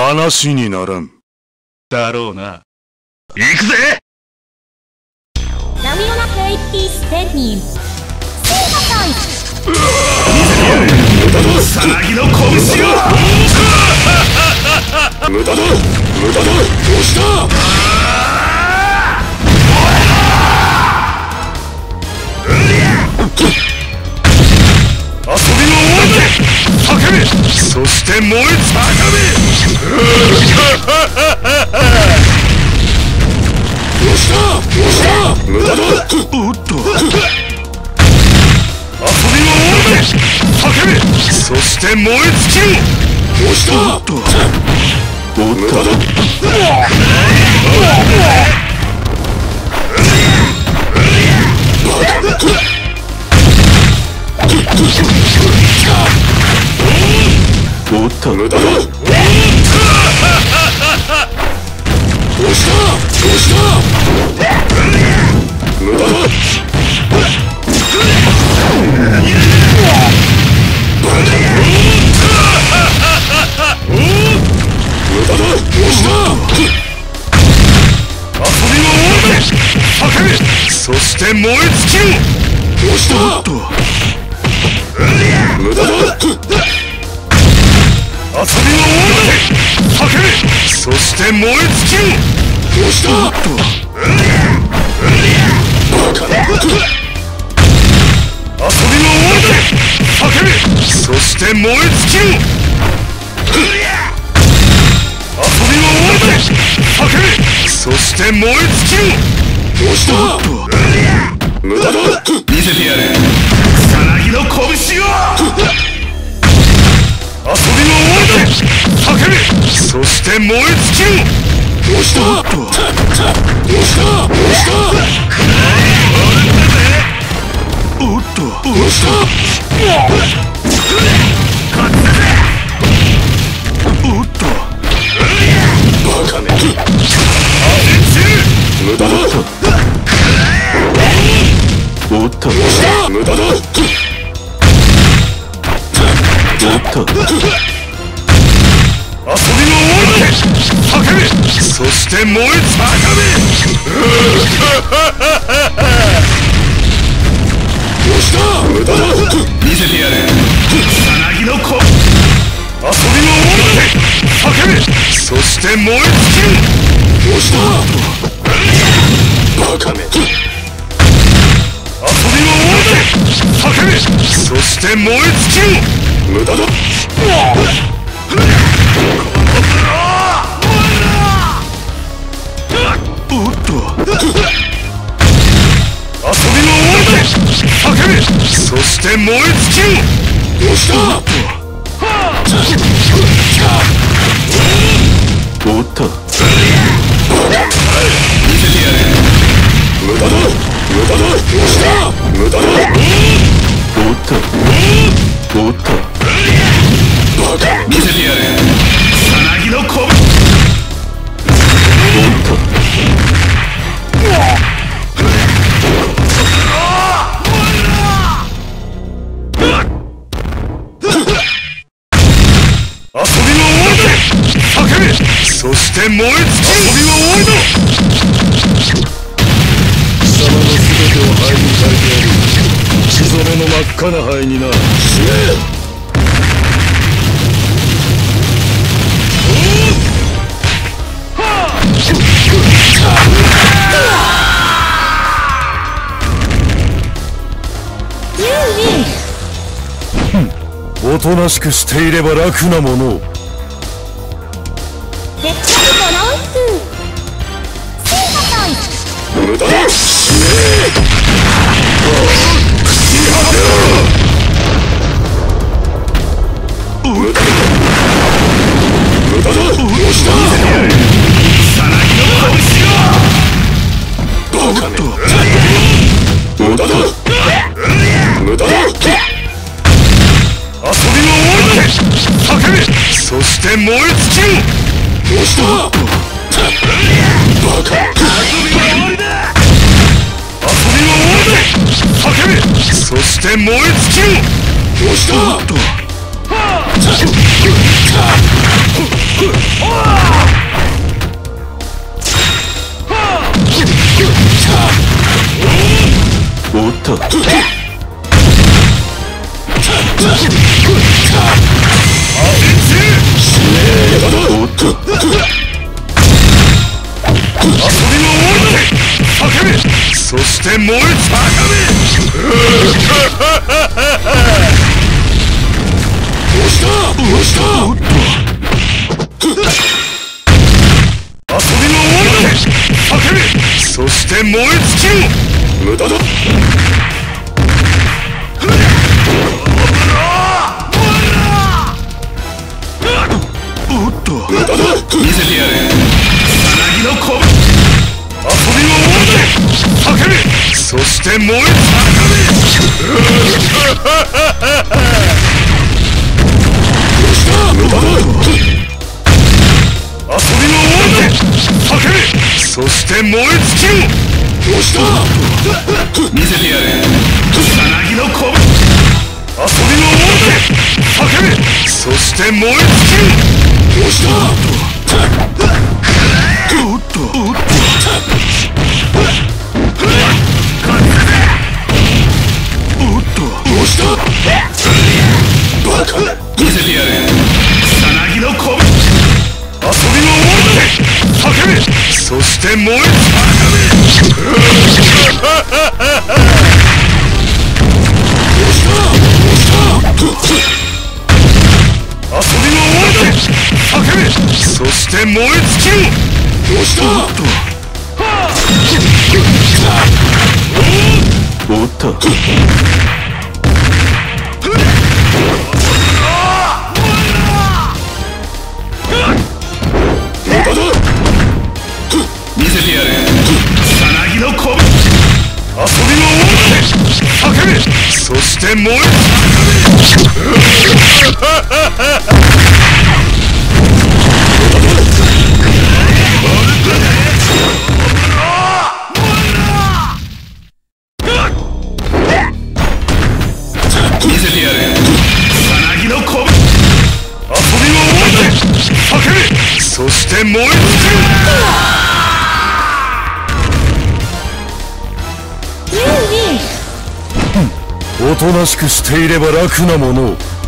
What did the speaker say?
話にならん。だろうな。行くぜ！ラミオナヘイピーステニー。シーハタイさなぎの拳を無駄だ！無駄だ！どうした？して燃え叫べどうしたどうしたっと。遊びの終わり叫べそして燃え尽きろどうしたおっと。無駄だおっと無駄だ。どうした？どうした？無駄だそして燃え尽きろどうした？無駄だ遊びは終わり叫べそして燃え尽きろどうし遊びは終わり叫べそして燃え尽きろ遊びは終わり叫べそして燃え尽きろどうした無駄だ見せてやるさなぎの拳を て燃え尽きろどうしたどうしたどうしたおっとどうしたおっとバカめ無駄だおっと無駄だおっと。遊びは終わり叫べそして燃え叫べどうした無駄だ見せてやるさなぎの拳遊びは終わり叫べそして燃え尽きろどうしたバカめ遊びは終わり叫べそして燃え尽きろ無駄だおっとそして燃え尽き遊びは終わりだ貴様の全てを灰に変えてやる。血染めの真っ赤な灰にな死ねおとなしくしていれば楽なものを。無駄だ死ね無駄だ無駄だどうしたさなぎの拳をバカめ無駄だ無駄だ遊びは終わり叫べそして燃え尽きろどうしたそして燃え尽きろどうした。遊びは終わりおっとおっと遊びは終わる叫べそして燃え叫べそして燃え尽きろ無駄だおっと無駄だ見せてやる。さなぎの拳遊びは終わる叫べそして燃え無駄だ遊びは終わる叫べそして燃え尽きろ押した見せてやる。さなぎの拳遊びは終わる叫べそして燃え尽きろ押した？おっとおっとそして燃え遊びは終わる叫べそして燃え尽きろ押したおっと。無そして燃え見せてやるさなぎの拳遊びは終わる叫べそして燃え尽きウとなしくしていれば楽なものを。